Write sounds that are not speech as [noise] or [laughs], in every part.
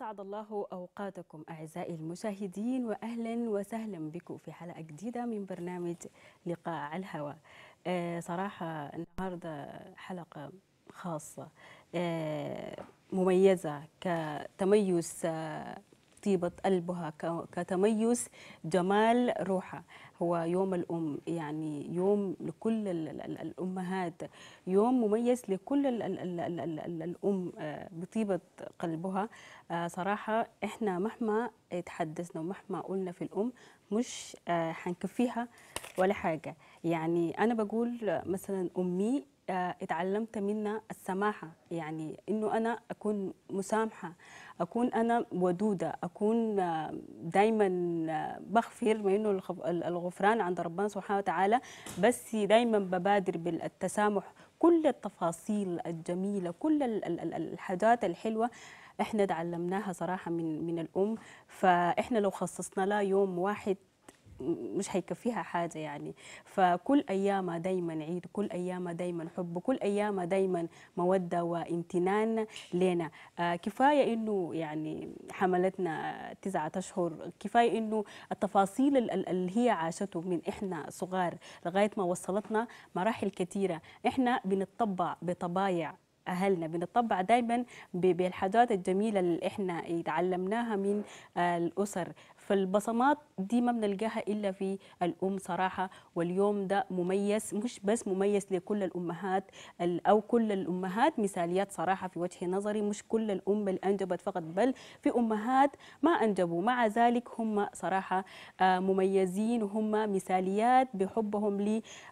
أسعد الله أوقاتكم أعزائي المشاهدين وأهلا وسهلا بكم في حلقة جديدة من برنامج لقاء على الهواء. آه صراحة النهاردة حلقة خاصة آه مميزة كتميز آه طيبة قلبها كتميز جمال روحها. هو يوم الأم يعني يوم لكل الأمهات. يوم مميز لكل ال ال ال ال ال ال الأم بطيبة قلبها. صراحة إحنا مهما تحدثنا ومهما قلنا في الأم مش حنكفيها ولا حاجة. يعني أنا بقول مثلا أمي اتعلمت منها السماحة. يعني إنه أنا أكون مسامحة أكون أنا ودودة أكون دايما بغفر ما إنه الغفران عند ربنا سبحانه وتعالى. بس دايما ببادر بالتسامح. كل التفاصيل الجميلة كل الحاجات الحلوة إحنا تعلمناها صراحة من من الأم. فإحنا لو خصصنا لها يوم واحد مش هيكفيها حاجة يعني. فكل أيامها دايما عيد كل أيامها دايما حب كل أيامها دايما مودة وامتنان لنا. آه كفاية إنه يعني حملتنا تسعة أشهر. كفاية إنه التفاصيل اللي هي عاشته من إحنا صغار لغاية ما وصلتنا مراحل كثيرة. إحنا بنتطبع بطبايع أهلنا بنطبع دائما بالحاجات الجميلة اللي إحنا تعلمناها من الأسر. فالبصمات دي ما بنلقاها إلا في الأم صراحة واليوم ده مميز مش بس مميز لكل الأمهات أو كل الأمهات مثاليات صراحة في وجه نظري مش كل الأم اللي أنجبت فقط بل في أمهات ما أنجبوا. مع ذلك هم صراحة مميزين وهم مثاليات بحبهم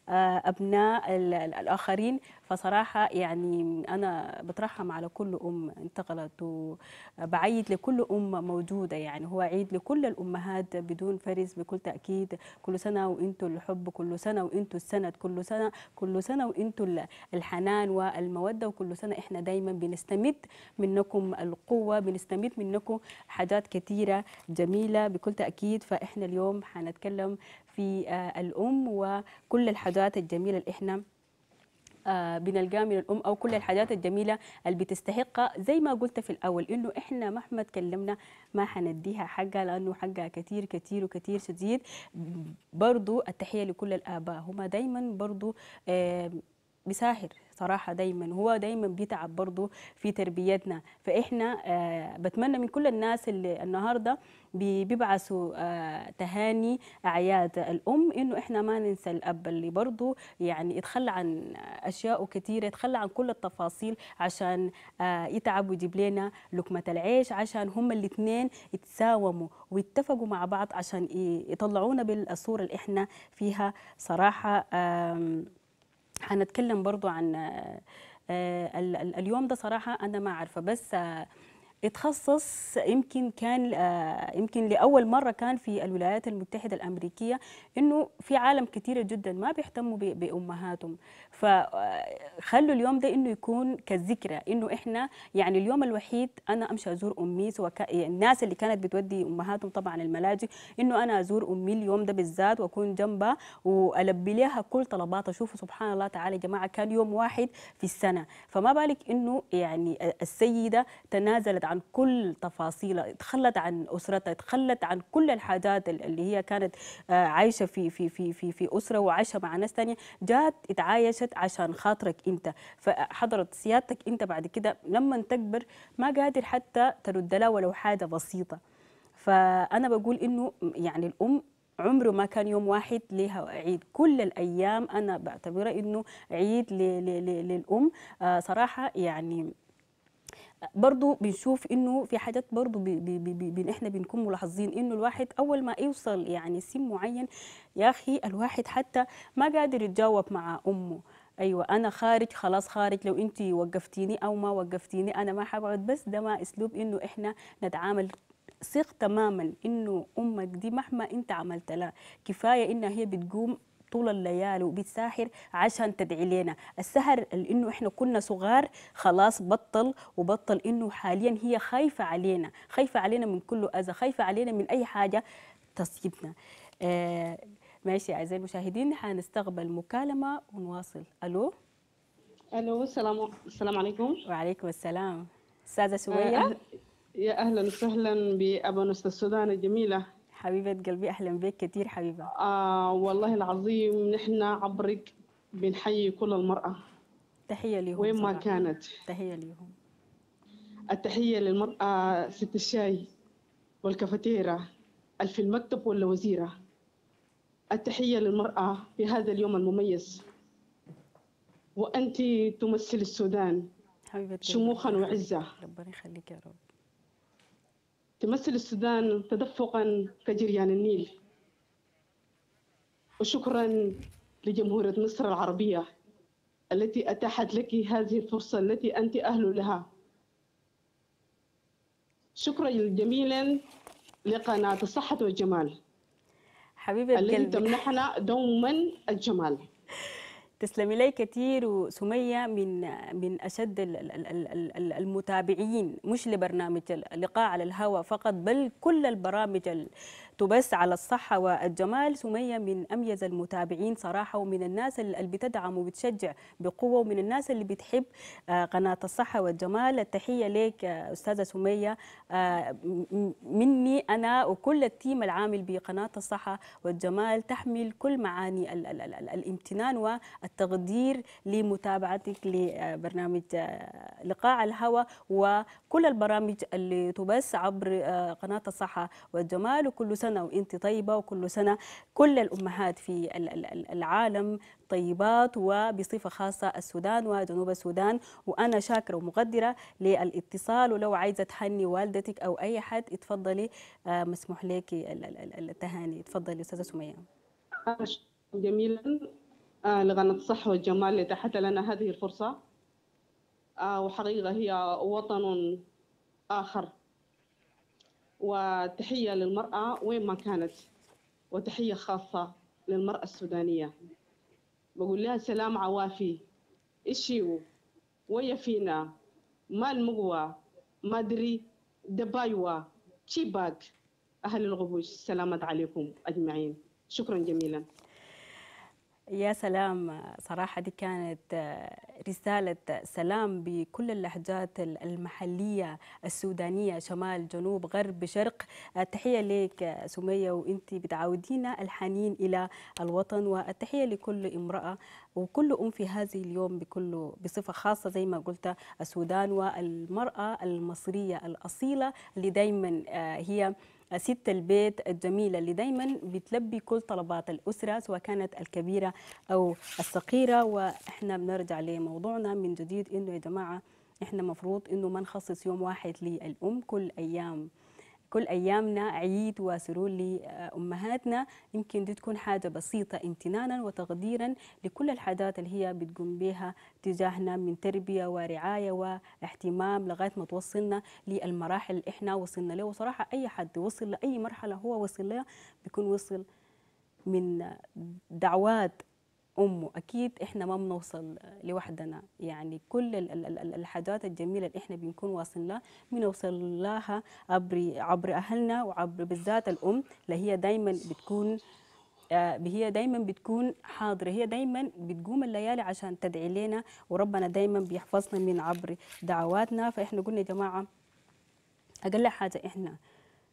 لابناء الآخرين. فصراحة يعني أنا بترحم على كل أم انتقلت وبعيد لكل أم موجودة يعني هو عيد لكل الامهات بدون فرز بكل تأكيد. كل سنة وأنتم الحب كل سنة وأنتم السند كل سنة كل سنة وأنتم الحنان والمودة وكل سنة إحنا دايما بنستمد منكم القوة بنستمد منكم حاجات كثيره جميلة بكل تأكيد. فإحنا اليوم حنتكلم في الأم وكل الحاجات الجميلة اللي إحنا آه بنلقاه من الام أو كل الحاجات الجميلة اللي بتستحقها زي ما قلت في الأول إنه إحنا مهما تكلمنا ما حنديها حقها لأنه حقها كثير كثير وكثير شديد. برضو التحية لكل الآباء. هم دايما برضو آه بيساهر صراحة دايما هو دايما بيتعب برضه في تربيتنا. فإحنا آه بتمنى من كل الناس اللي النهاردة بيبعثوا آه تهاني أعياد الأم إنه إحنا ما ننسى الأب اللي برضه يعني يتخلى عن أشياء كثيرة يتخلى عن كل التفاصيل عشان آه يتعب ويجيب لنا لقمة العيش عشان هم الاثنين يتساوموا ويتفقوا مع بعض عشان يطلعونا بالصورة اللي إحنا فيها صراحة حنتكلم برضو عن اليوم ده صراحة أنا ما عارفة بس اتخصص يمكن كان يمكن لأول مرة كان في الولايات المتحدة الأمريكية إنه في عالم كثيره جدا ما بيهتموا بأمهاتهم. فخلوا اليوم ده إنه يكون كذكرى إنه إحنا يعني اليوم الوحيد أنا أمشي أزور أمي سواء الناس اللي كانت بتودي أمهاتهم طبعا الملاجئ إنه أنا أزور أمي اليوم ده بالذات وأكون جنبها وألبي لها كل طلباتها شوفوا سبحان الله تعالى يا جماعة كان يوم واحد في السنة. فما بالك إنه يعني السيدة تنازلت عن كل تفاصيلها تخلت عن أسرتها تخلت عن كل الحاجات اللي هي كانت عايشة في في في في في أسرة وعايشة مع ناس ثانية جات اتعايشت عشان خاطرك انت. فحضرت سيادتك انت بعد كده لما تكبر ما قادر حتى ترد لها ولو حاجة بسيطة. فأنا بقول إنه يعني الأم عمره ما كان يوم واحد لها عيد. كل الأيام أنا بعتبرها إنه عيد للأم. صراحة يعني برضو بنشوف إنه في حاجات برضو بي بي بي بي إحنا بنكون ملاحظين إنه الواحد أول ما يوصل يعني سن معين يا أخي الواحد حتى ما قادر يتجاوب مع أمه. أيوه أنا خارج خلاص خارج لو انت وقفتيني أو ما وقفتيني أنا ما حبعد. بس ده ما أسلوب إنه إحنا نتعامل ثق تماما إنه أمك دي مهما أنت عملت لها كفاية إنها هي بتقوم طول الليالي وبتساحر عشان تدعي لنا. السهر إنه إحنا كنا صغار خلاص بطل وبطل إنه حاليا هي خايفة علينا خايفة علينا من كل أذى خايفة علينا من أي حاجة تصيبنا. آه ماشي أعزائي المشاهدين حنستقبل مكالمة ونواصل. ألو؟ ألو السلام السلام عليكم. وعليكم السلام. أستاذة سوية؟ يا أهلا وسهلا بابا نص السودان الجميله حبيبة قلبي أهلا بك كثير حبيبة. آه والله العظيم نحن عبرك بنحيي كل المرأة. تحية لهم وين ما. كانت. تحية لهم التحية للمرأة ست الشاي والكافيتيرا في المكتب ولا وزيره التحية للمرأة في هذا اليوم المميز. وانت تمثل السودان حبيبة قلبي. شموخا وعزة. ربنا يخليك يا رب. تمثل السودان تدفقا كجريان النيل. وشكرا لجمهورية مصر العربية التي أتاحت لك هذه الفرصة التي أنت أهل لها. شكرا جميلا لقناة الصحة والجمال حبيبة التي تمنحنا دوما الجمال. [laughs] تسلمي لي كثير وسمية من من أشد ال- ال- ال- ال- ال- المتابعين مش لبرنامج اللقاء على الهواء فقط بل كل البرامج ال- تبث على الصحة والجمال سمية من أميز المتابعين صراحة ومن الناس اللي بتدعم وبتشجع بقوة ومن الناس اللي بتحب آه، قناة الصحة والجمال. التحية لك آه، أستاذة سمية. آه، مني أنا وكل التيم العامل بقناة الصحة والجمال. تحمل كل معاني ال- ال- ال- ال- الامتنان والتقدير لمتابعتك لبرنامج لقاء الهواء وكل البرامج اللي تبث عبر قناة الصحة والجمال. وكل سنة وانت طيبة وكل سنة كل الأمهات في ال- ال- ال- العالم طيبات وبصفة خاصة السودان وجنوب السودان. وأنا شاكرة ومقدرة للاتصال ولو عايزة تهني والدتك أو أي حد اتفضلي. آه، مسموح لك ال- ال- ال- التهاني. اتفضلي أستاذة سمية. جميلا. آه، لقناة الصحة والجمال اللي أتاحت لنا هذه الفرصة. آه، وحقيقة هي وطن آخر. وتحية للمرأة وين ما كانت وتحية خاصة للمرأة السودانية. بقول لها سلام عوافي. إشيو ويا فينا؟ ما المقوى ما أدري دبايوة تشيباك أهل الغبوش سلامة عليكم أجمعين. شكرا جميلا. يا سلام. صراحة دي كانت رسالة سلام بكل اللهجات المحلية السودانية شمال جنوب غرب شرق. التحية لك آه، سمية وانت بتعودينا الحنين إلى الوطن. والتحية لكل امرأة وكل أم في هذه اليوم بكل بصفة خاصة زي ما قلت السودان والمرأة المصرية الأصيلة اللي دايما آه، هي ست البيت الجميلة اللي دايما بتلبي كل طلبات الأسرة سواء كانت الكبيرة أو الصغيرة. وإحنا بنرجع لموضوعنا من جديد إنه يا جماعة إحنا مفروض إنه ما نخصص يوم واحد للأم كل أيام. كل أيامنا عيد وسرور لأمهاتنا. يمكن دي تكون حاجة بسيطة امتنانا وتقديرا لكل الحاجات اللي هي بتقوم بها تجاهنا من تربية ورعاية واهتمام لغاية ما توصلنا للمراحل اللي إحنا وصلنا له وصراحة أي حد وصل لأي مرحلة هو وصل لها بيكون وصل من دعوات أمه. أكيد إحنا ما بنوصل لوحدنا. يعني كل ال- ال- ال- الحاجات الجميلة اللي إحنا بنكون واصلين لها بنوصل لها عبر عبر أهلنا وعبر بالذات الأم. اللي هي دايما بتكون آه، هي دايما بتكون حاضرة. هي دايما بتقوم الليالي عشان تدعي لنا وربنا دايما بيحفظنا من عبر دعواتنا. فإحنا قلنا يا جماعة أقل حاجة إحنا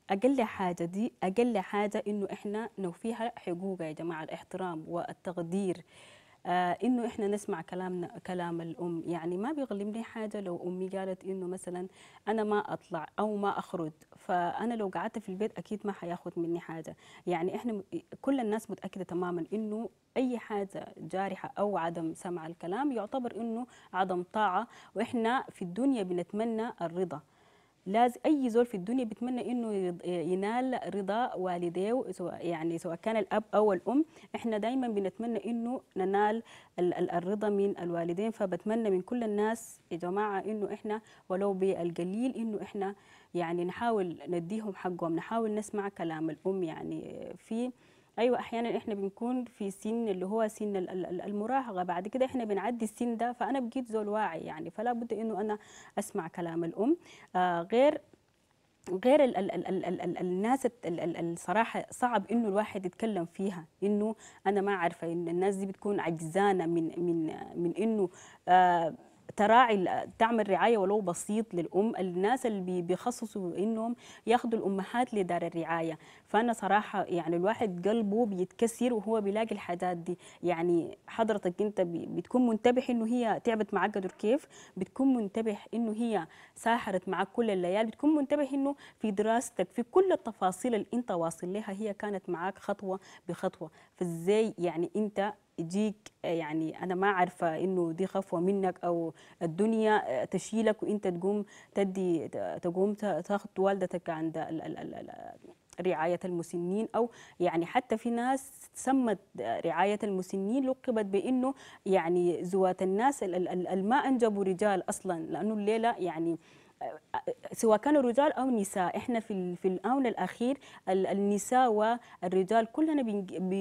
أقل حاجة دي أقل حاجة إنه إحنا نوفيها حقوقها يا جماعة الإحترام والتقدير آه إنه إحنا نسمع كلامنا كلام الأم. يعني ما بيغلمني حاجة لو أمي قالت إنه مثلا أنا ما أطلع أو ما أخرج فأنا لو قعدت في البيت أكيد ما حياخد مني حاجة. يعني إحنا كل الناس متأكدة تماما إنه أي حاجة جارحة أو عدم سمع الكلام يعتبر إنه عدم طاعة وإحنا في الدنيا بنتمنى الرضا. لازم أي زول في الدنيا بيتمنى إنه ينال رضا والديه سواء يعني سواء كان الأب أو الأم. إحنا دايما بنتمنى إنه ننال ال- ال- الرضا من الوالدين. فبتمنى من كل الناس يا جماعة إنه إحنا ولو بالقليل إنه إحنا يعني نحاول نديهم حقهم نحاول نسمع كلام الأم يعني في أيوه أحيانا إحنا بنكون في سن اللي هو سن ال- ال- ال- المراهقة بعد كده إحنا بنعدي السن ده فأنا بقيت زول واعي يعني فلا بد إنه أنا أسمع كلام الأم. آه غير غير ال ال ال ال ال ال الناس الت- ال ال الصراحة صعب إنه الواحد يتكلم فيها إنه أنا ما عارفة إن الناس دي بتكون عجزانة من من من إنه آه تراعي تعمل رعاية ولو بسيط للأم. الناس اللي بي- بيخصصوا إنهم ياخذوا الأمهات لدار الرعاية. فأنا صراحة يعني الواحد قلبه بيتكسر وهو بيلاقي الحاجات دي. يعني حضرتك أنت بتكون منتبه إنه هي تعبت معك قدر كيف بتكون منتبه إنه هي ساحرت معك كل الليالي بتكون منتبه إنه في دراستك في كل التفاصيل اللي أنت واصل لها هي كانت معك خطوة بخطوة. فإزاي يعني أنت يجيك يعني أنا ما عارفة إنه دي خفوة منك أو الدنيا تشيلك وإنت تقوم تدي تقوم تاخذ والدتك عند رعاية المسنين أو يعني حتى في ناس سمت رعاية المسنين لقبت بأنه يعني ذوات الناس ال- ال- ال- الما أنجبوا رجال أصلا لأنه الليلة يعني سواء كانوا رجال أو نساء. إحنا في في الاونه الأخير ال- النساء والرجال كلنا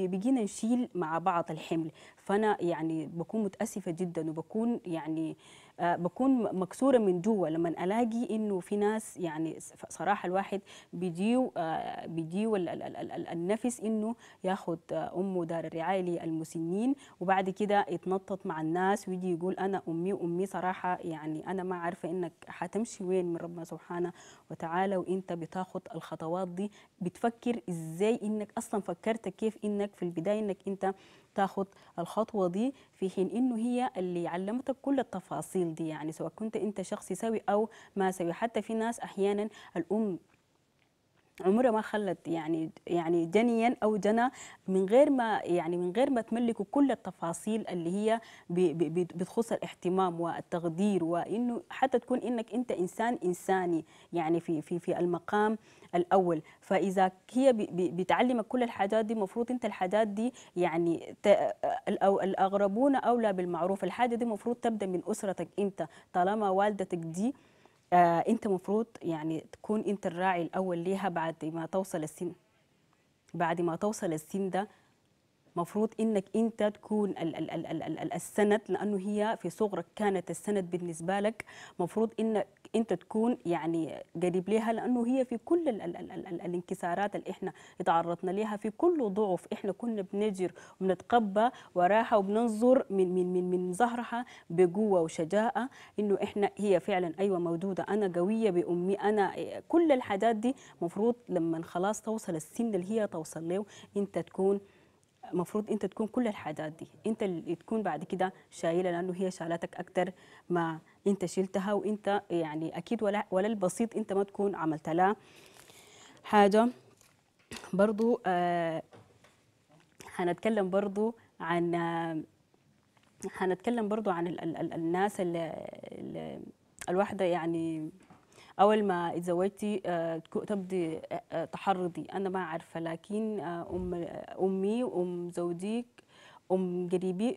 بقينا نشيل مع بعض الحمل. فأنا يعني بكون متأسفة جدا وبكون يعني بكون مكسورة من جوا لما ألاقي إنه في ناس يعني صراحة الواحد بيجيو آه، ال- النفس إنه ياخذ آه، أمه دار الرعاية للمسنين وبعد كده يتنطط مع الناس ويجي يقول أنا أمي وأمي صراحة يعني أنا ما عارفة إنك حتمشي وين من ربنا سبحانه وتعالى وإنت بتاخذ الخطوات دي. بتفكر إزاي إنك أصلا فكرت كيف إنك في البداية إنك إنت تاخذ الخطوة دي في حين إنه هي اللي علمتك كل التفاصيل دي يعني سواء كنت أنت شخص سوي أو ما سوي. حتى في ناس أحيانا الأم عمرها ما خلت يعني يعني جنيا أو جنى من غير ما يعني من غير ما تملكوا كل التفاصيل اللي هي بتخص الاهتمام والتقدير وإنه حتى تكون إنك أنت إنسان إنساني يعني في في في المقام الأول. فإذا هي بتعلمك كل الحاجات دي المفروض أنت الحاجات دي يعني الأو- الأغربون أولى بالمعروف. الحاجة دي المفروض تبدأ من أسرتك أنت. طالما والدتك دي آه انت مفروض يعني تكون انت الراعي الأول ليها بعد ما توصل السن. بعد ما توصل السن ده مفروض إنك انت تكون ال ال ال ال ال ال السند لأنه هي في صغرك كانت السند بالنسبة لك مفروض انك انت تكون يعني قريب لها لأنه هي في كل ال ال ال ال ال الانكسارات اللي إحنا تعرضنا لها في كل ضعف إحنا كنا بنجر وبنتقبى وراها وبننظر من من من من ظهرها بقوة وشجاعة إنه إحنا هي فعلا أيوه موجوده أنا قوية بأمي أنا كل الحاجات دي مفروض لما خلاص توصل السن اللي هي توصل له انت تكون المفروض انت تكون كل الحاجات دي. انت اللي تكون بعد كده شايله لأنه هي شالتك أكتر ما انت شلتها وانت يعني أكيد ولا ولا البسيط انت ما تكون عملت لها حاجة. برضو آه هنتكلم برضو عن آه هنتكلم برضو عن ال ال ال الناس اللي الواحدة يعني أول ما اتزوجتي آه، تبدي آه، آه، تحرضي. أنا ما عارفة لكن أم أمي وأم زوجي أم قريبي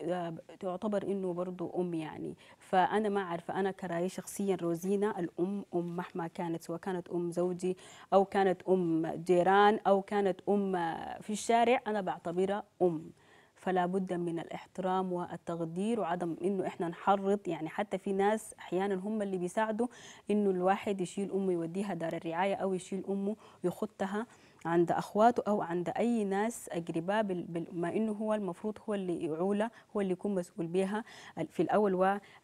تعتبر إنه برضو أم يعني. فأنا ما عارفة أنا كراي شخصيا روزينا الأم أم مهما كانت سواء كانت أم زوجي أو كانت أم جيران أو كانت آه، في الشارع أنا بعتبرها أم. فلا بد من الاحترام والتقدير وعدم إنه إحنا نحرض. يعني حتى في ناس أحيانا هم اللي بيساعدوا إنه الواحد يشيل أمه يوديها دار الرعاية أو يشيل أمه يخطها عند أخواته أو عند أي ناس أقرباء بال- بال- ما إنه هو المفروض هو اللي يعولها هو اللي يكون مسؤول بها في الأول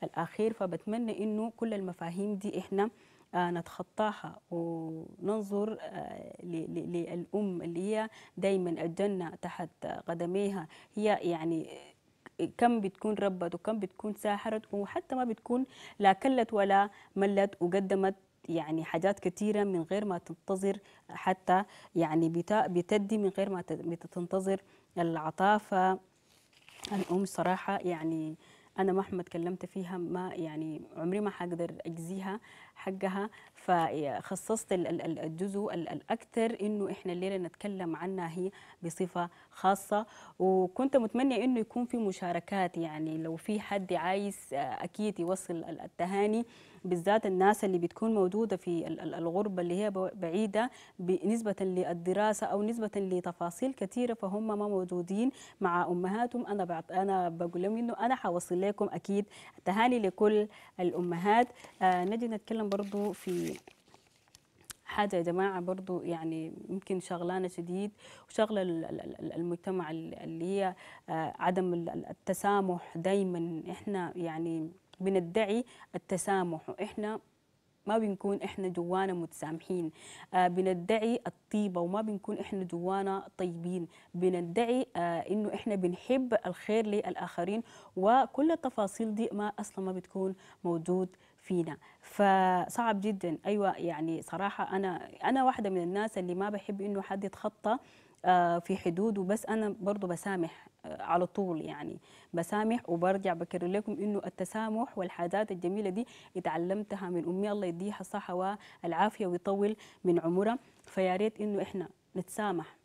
والاخير فبتمنى إنه كل المفاهيم دي إحنا نتخطاها وننظر آه، للأم اللي هي دايما الجنة تحت قدميها. هي يعني كم بتكون ربت وكم بتكون ساحرت وحتى ما بتكون لا كلت ولا ملت وقدمت يعني حاجات كثيرة من غير ما تنتظر حتى يعني بتدي من غير ما ت- بتنتظر العطاء فالأم صراحة يعني أنا مهما تكلمت فيها ما يعني عمري ما حقدر أجزيها. حقها. فخصصت ال- ال- ال- الجزء ال- الأكثر إنه إحنا الليلة نتكلم عنها هي بصفة خاصة. وكنت متمنية إنه يكون في مشاركات يعني لو في حد عايز آه، أكيد يوصل ال- التهاني. بالذات الناس اللي بتكون موجودة في ال- ال- الغربة اللي هي بعيدة بنسبة للدراسة أو نسبة لتفاصيل كثيرة فهم ما موجودين مع أمهاتهم. أنا بعت أنا بقول لهم إنه أنا حوصل لكم أكيد تهاني لكل الأمهات. آه نجي نتكلم برضو في حاجة يا جماعة برضو يعني يمكن شغلانة شديد ال- المجتمع ال- اللي هي آه، عدم ال- ال- التسامح دايما. إحنا يعني بندعي التسامح وإحنا ما بنكون إحنا جوانا متسامحين. آه بندعي الطيبة وما بنكون إحنا جوانا طيبين. بندعي آه إنه إحنا بنحب الخير للآخرين وكل التفاصيل دي ما أصلا ما بتكون موجود فينا. فصعب جدا. أيوه يعني صراحة أنا أنا واحدة من الناس اللي ما بحب إنه حد يتخطى آه في حدود وبس أنا برضو بسامح على طول يعني بسامح وبرجع بكرر لكم إنه التسامح والحاجات الجميلة دي اتعلمتها من أمي. الله يديها الصحة والعافية ويطول من عمرها. فيا ريت إنه إحنا نتسامح.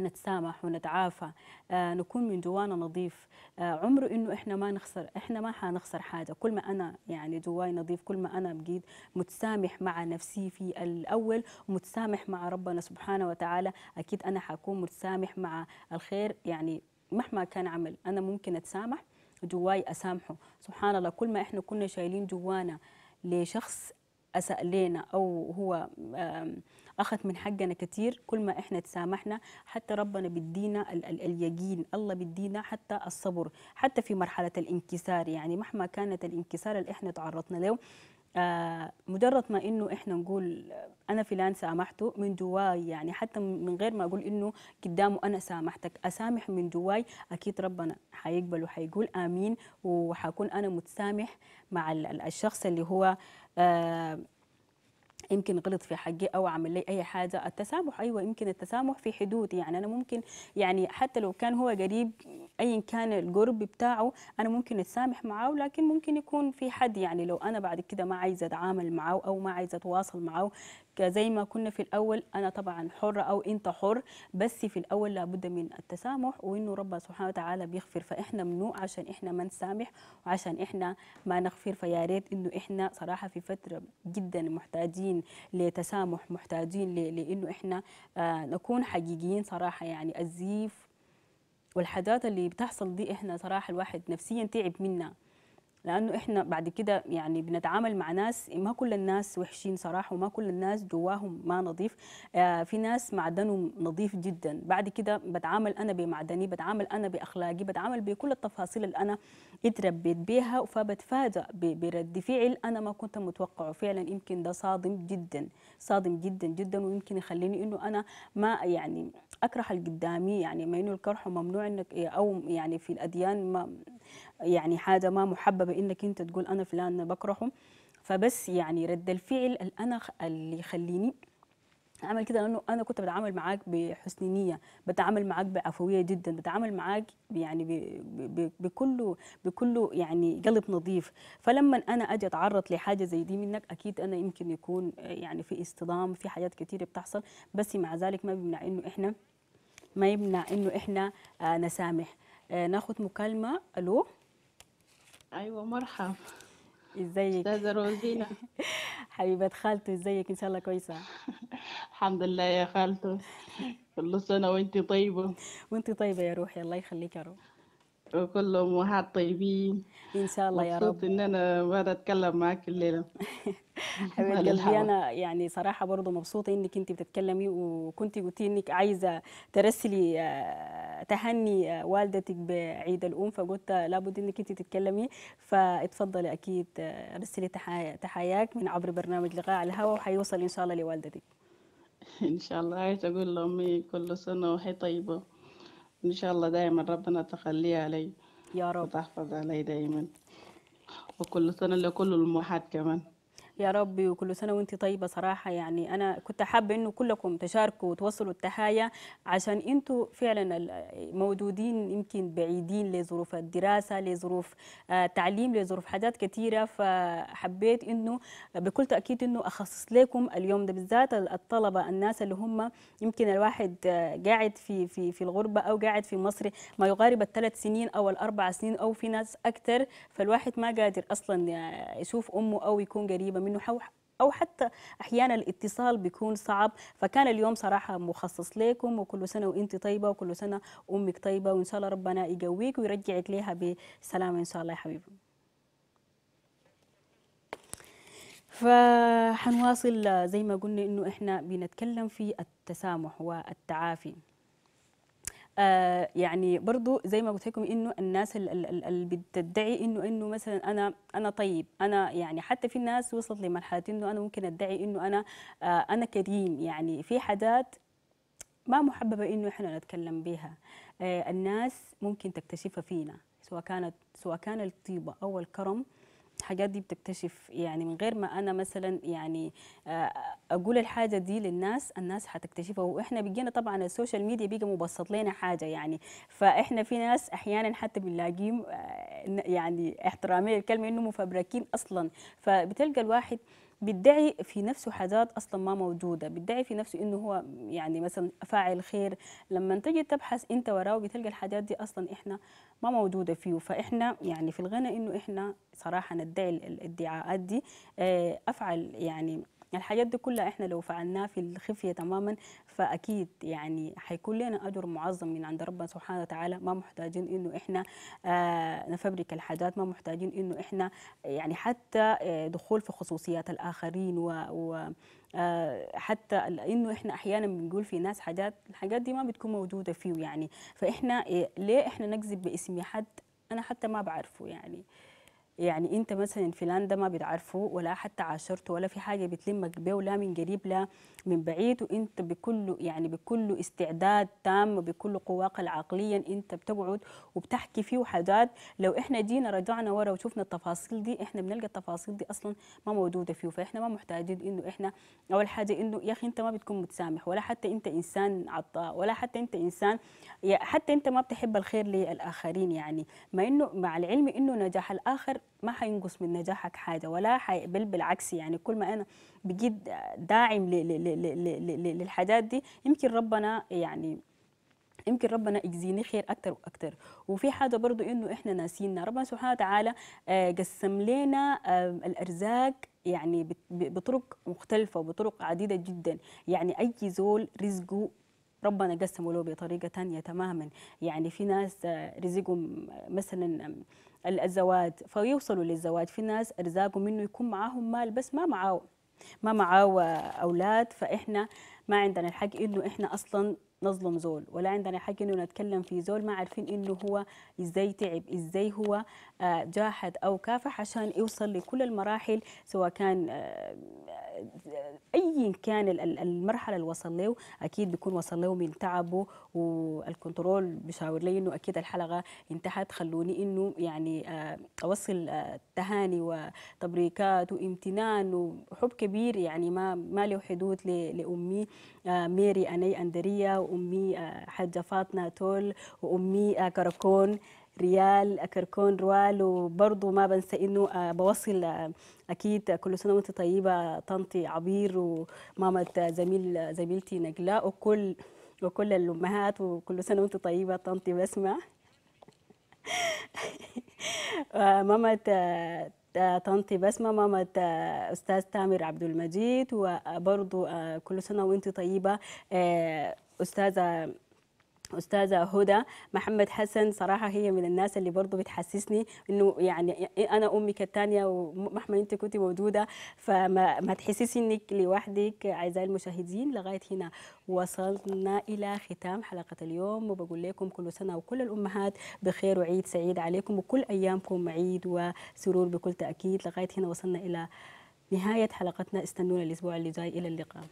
نتسامح ونتعافى. آه نكون من جوانا نظيف. آه عمره إنه إحنا ما نخسر إحنا ما حنخسر حاجة. كل ما أنا يعني جواي نظيف كل ما أنا بقيت متسامح مع نفسي في الأول ومتسامح مع ربنا سبحانه وتعالى أكيد أنا حكون متسامح مع الخير. يعني مهما كان عمل أنا ممكن أتسامح جواي أسامحه. سبحان الله كل ما إحنا كنا شايلين جوانا لشخص اساء أو هو أخذ من حقنا كثير كل ما إحنا تسامحنا حتى ربنا بيدينا ال ال اليقين الله بيدينا حتى الصبر حتى في مرحلة الانكسار. يعني مهما كانت الانكسار اللي إحنا تعرضنا له آه مجرد ما إنه إحنا نقول أنا فلان سامحته من جواي يعني حتى من غير ما أقول إنه قدامه أنا سامحتك أسامح من جواي أكيد ربنا حيقبل وحيقول آمين وحكون أنا متسامح مع الشخص اللي هو آه يمكن غلط في حقي أو عمل لي أي حاجة. التسامح أيوه يمكن التسامح في حدود يعني. أنا ممكن يعني حتى لو كان هو قريب ايا كان القرب بتاعه أنا ممكن أتسامح معه لكن ممكن يكون في حد يعني لو أنا بعد كده ما عايزة أتعامل معه أو ما عايزة أتواصل معه. زي ما كنا في الأول أنا طبعا حرة أو أنت حر بس في الأول لابد من التسامح وإنه ربنا سبحانه وتعالى بيغفر. فإحنا ممنوع عشان إحنا ما نسامح وعشان إحنا ما نغفر. فيا ريت إنه إحنا صراحة في فترة جدا محتاجين لتسامح محتاجين لإنه إحنا آه نكون حقيقيين صراحة. يعني الزيف والحاجات اللي بتحصل دي إحنا صراحة الواحد نفسيا تعب منها. لأنه إحنا بعد كده يعني بنتعامل مع ناس ما كل الناس وحشين صراحة وما كل الناس جواهم ما نظيف. آه في ناس معدنهم نظيف جدا. بعد كده بتعامل أنا بمعدني بتعامل أنا بأخلاقي بتعامل بكل التفاصيل اللي أنا اتربيت بيها فبتفاجئ برد فعل أنا ما كنت متوقعه. فعلا يمكن ده صادم جدا صادم جدا جدا ويمكن يخليني إنه أنا ما يعني أكره اللي قدامي يعني ما إنه الكره ممنوع إنك أو يعني في الأديان ما يعني حاجة ما محببة إنك أنت تقول أنا فلان بكرهه. فبس يعني رد الفعل أنا اللي يخليني أعمل كده لأنه أنا كنت بتعامل معاك بحسن نية بتعامل معاك بعفويه جدا بتعامل معاك يعني بكله بكله يعني قلب نظيف. فلما أنا أجي أتعرض لحاجة زي دي منك أكيد أنا يمكن يكون يعني في اصطدام في حاجات كثيره بتحصل. بس مع ذلك ما بيمنع إنه إحنا ما يمنع إنه إحنا آه نسامح. آه ناخذ مكالمة. ألو؟ أيوه مرحبا. إزيك؟ أستاذة روزينا. [laughs] حبيبة خالته إزيك؟ إن شاء الله كويسة. الحمد لله يا خالته كل سنة وانت طيبة. وانت طيبة يا روحي الله يخليك يا روح وكل امهات طيبين. إن شاء الله يا رب. إن أنا ما أتكلم معاك الليلة. [laughs] حبيبة قلبي أنا يعني صراحة برضه مبسوطة إنك أنت بتتكلمي وكنت قلتي إنك عايزة ترسلي تهني والدتك بعيد الأم فقلت لابد إنك أنت تتكلمي. فاتفضلي أكيد رسلي تحاياك من عبر برنامج لقاء على الهواء وحيوصل إن شاء الله لوالدتك. [laughs] إن شاء الله عايزة أقول لأمي كل سنة وهي طيبة. إن شاء الله دائما ربنا تخليها علي يا رب. وتحفظ علي دائما وكل سنة لكل الامهات كمان. يا ربي وكل سنة وأنت طيبة صراحة. يعني أنا كنت حابه إنه كلكم تشاركوا وتوصلوا التحايا عشان أنتوا فعلا موجودين يمكن بعيدين لظروف الدراسة لظروف تعليم لظروف حاجات كثيره فحبيت إنه بكل تأكيد إنه أخصص لكم اليوم ده بالذات الطلبة الناس اللي هم يمكن الواحد قاعد في في في الغربة أو قاعد في مصر ما يقارب الثلاث سنين أو الأربع سنين أو في ناس أكثر فالواحد ما قادر أصلا يشوف أمه أو يكون قريبة منه أو حتى أحيانا الاتصال بيكون صعب. فكان اليوم صراحة مخصص لكم وكل سنة وإنت طيبة وكل سنة أمك طيبة وإن شاء الله ربنا يقويك ويرجعك ليها بسلامة إن شاء الله يا حبيبي. فحنواصل زي ما قلنا إنه إحنا بنتكلم في التسامح والتعافي. آه يعني برضو زي ما قلت لكم إنه الناس ال- ال- ال- اللي بتدعي انه إنه مثلا أنا أنا طيب أنا يعني حتى في ناس وصلت لمرحلة إنه أنا ممكن أدعي إنه أنا آه أنا كريم. يعني في حاجات ما محببة إنه إحنا نتكلم بها آه الناس ممكن تكتشفها فينا سواء كانت سواء كان الطيبة أو الكرم. الحاجات دي بتكتشف. يعني من غير ما أنا مثلا يعني آه، أقول الحاجة دي للناس الناس حتكتشفها. وإحنا بيجينا طبعا ال social media بيجي مبسط لنا حاجة يعني. فإحنا في ناس أحيانا حتى بنلاقيهم آه، يعني احترامي الكلمة انه مفبركين أصلا. فبتلقى الواحد بيدعي في نفسه حاجات أصلا ما موجودة بيدعي في نفسه إنه هو يعني مثلا فاعل خير. لما تجي تبحث أنت وراه بتلقى الحاجات دي أصلا إحنا ما موجودة فيه. فإحنا يعني في الغنى إنه إحنا صراحة ندعي ال- الادعاءات دي. آه، أفعل يعني الحاجات دي كلها إحنا لو فعلناها في الخفية تماما فأكيد يعني حيكون لنا أجر معظم من عند ربنا سبحانه وتعالى. ما محتاجين إنه إحنا آه، نفبرك الحاجات ما محتاجين إنه إحنا يعني حتى آه، دخول في خصوصيات الآخرين و, و آه، حتى إنه إحنا أحيانا بنقول في ناس حاجات الحاجات دي ما بتكون موجودة فيه يعني. فإحنا إيه، ليه إحنا نكذب باسم حد؟ أنا حتى ما بعرفه يعني. يعني انت مثلا فلان ده ما بتعرفه ولا حتى عاشرته ولا في حاجة بتلمك بيه ولا من قريب لا من بعيد وانت بكل يعني بكل استعداد تام وبكل قواك العقليا انت بتقعد وبتحكي فيه حاجات. لو إحنا جينا رجعنا ورا وشفنا التفاصيل دي إحنا بنلقى التفاصيل دي أصلا ما موجودة فيه. فاحنا ما محتاجين انه إحنا أول حاجة انه يا أخي انت ما بتكون متسامح ولا حتى انت إنسان عطاء ولا حتى انت إنسان حتى انت ما بتحب الخير للآخرين يعني. ما انه مع العلم انه نجاح الآخر ما حينقص من نجاحك حاجة ولا بل بالعكس يعني كل ما أنا بجد داعم للحاجات دي يمكن ربنا يعني يمكن ربنا يجزيني خير أكتر وأكتر. وفي حاجة برضو إنه إحنا ناسينا ربنا سبحانه وتعالى آه، قسم لنا آه، الأرزاق يعني بطرق مختلفة وبطرق عديدة جدا. يعني أي زول رزقه ربنا قسمه له بطريقة تانية تماما. يعني في ناس آه، رزقهم مثلا الزواج فيوصلوا للزواج. في ناس أرزاقهم إنه يكون معاهم مال بس ما معاه ما معاه أولاد. فإحنا ما عندنا الحق إنه إحنا أصلا نظلم زول ولا عندنا حق إنه نتكلم في زول ما عارفين إنه هو إزاي تعب إزاي هو آه، جاهد أو كافح عشان يوصل لكل المراحل سواء كان ايا كان ال- ال- المرحلة اللي وصل له أكيد بيكون وصل له من تعبه والكنترول بيشاور لي إنه أكيد الحلقة انتهت. خلوني إنه يعني آه، أوصل آه، تهاني وتبريكات وامتنان وحب كبير يعني ما ما له حدود لأمي آه، ميري أني اندريا وأمي حاجة فاطمه تول وأمي كركون ريال كركون روال وبرضه ما بنسى إنه آه، بوصل آه، أكيد كل سنة وأنت طيبة طنطي عبير ومامة زميل زميلتي نجلاء وكل وكل الأمهات وكل سنة وأنت طيبة طنطي بسمة. [laughs] آه، آه، طنطي بسمة مامة آه، أستاذ تامر عبد المجيد وبرضو آه، كل سنة وأنت طيبة آه، أستاذة هدى محمد حسن صراحة هي من الناس اللي برضو بتحسسني إنه يعني أنا أمك الثانية ومهما أنت كنت موجودة فما ما تحسسي إنك لوحدك أعزائي المشاهدين لغاية هنا وصلنا إلى ختام حلقة اليوم وبقول لكم كل سنة وكل الأمهات بخير وعيد سعيد عليكم وكل أيامكم عيد وسرور بكل تأكيد. لغاية هنا وصلنا إلى نهاية حلقتنا. استنونا الأسبوع اللي جاي. إلى اللقاء.